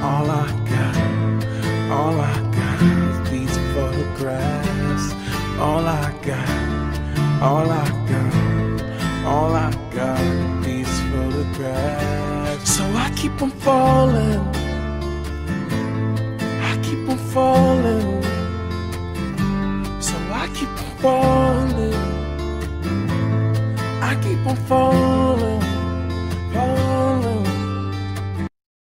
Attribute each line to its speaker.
Speaker 1: All I got, all I got is these photographs. All I got, all I got, all I got is these photographs. So I keep on falling, I keep on falling. So I keep on falling, I keep on falling.